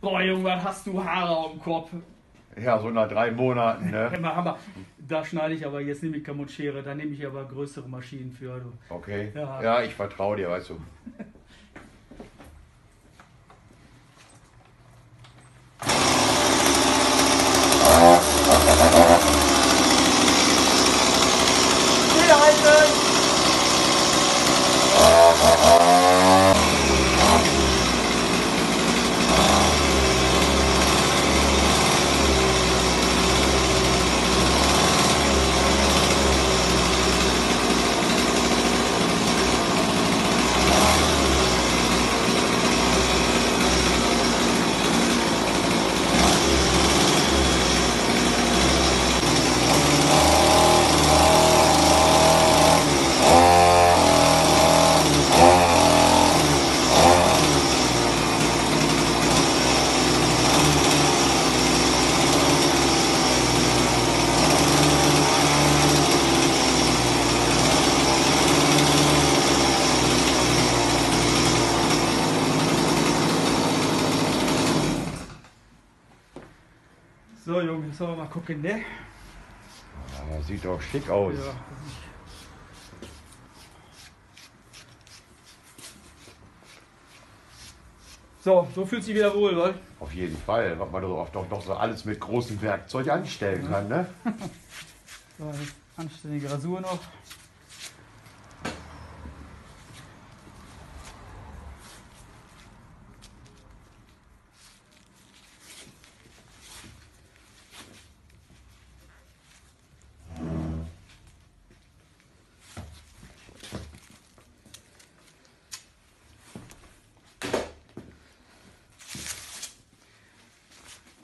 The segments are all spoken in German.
Boah, Junge, was hast du Haare auf dem Kopf? Ja, so nach drei Monaten, ne? Hammer, Hammer. Da schneide ich aber, jetzt nehme ich keine Schere, da nehme ich aber größere Maschinen für. Du. Okay. Ja. Ja, ich vertraue dir, weißt du. So, Junge, sollen wir mal gucken, ne? Ja, sieht doch schick aus. Ja. So, so fühlt sich wieder wohl, weil. Auf jeden Fall, was man doch, doch, doch so alles mit großem Werkzeug anstellen kann, ne? So, anständige Rasur noch.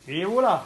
Y voilà